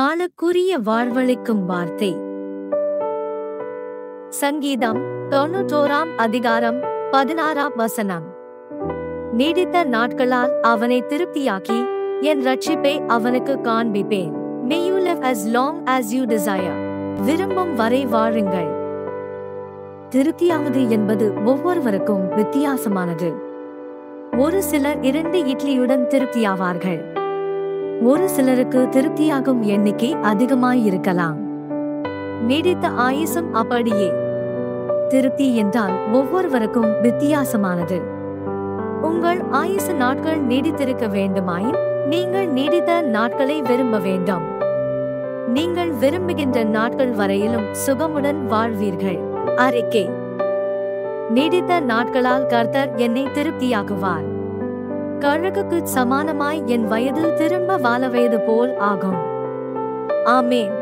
நாளுக்குரிய வாழ்வளிக்கும் வார்த்தை. சங்கீதம் தொன்னூற்றோராம் அதிகாரம் பதினாறாம் வசனம். நீடித்த நாட்களால் அவனை திருப்தியாக்கி என் ரட்சிப்பை அவனுக்கு காண்பிப்பேன். May you live as long as you desire. விரும்பும் வரை வாழுங்கள். திருப்தியாவது என்பது ஒவ்வொருவருக்கும் வித்தியாசமானது. ஒரு சிலர் இரண்டு இட்லியுடன் திருப்தியாவார்கள். ஒரு சிலருக்கு திருப்தியாகும் எண்ணிக்கை அதிகமாயிருக்கலாம். நீடித்த ஆயுசம் அப்படியே. திருப்தி என்றால் ஒவ்வொருவருக்கும் வித்தியாசமானது. உங்கள் ஆயுசு நாட்கள் நீடித்திருக்க வேண்டுமாயின் நீங்கள் நீடித்த நாட்களை விரும்ப வேண்டும். நீங்கள் விரும்புகின்ற நாட்கள் வரையிலும் சுகமுடன் வாழ்வீர்கள். அறிக்கை. நீடித்த நாட்களால் கர்த்தர் என்னை திருப்தியாக்குவார். கழுகுக்கு சமானமாய் என் வயது திரும்ப வாழ வயது போல் ஆகும். ஆமேன்.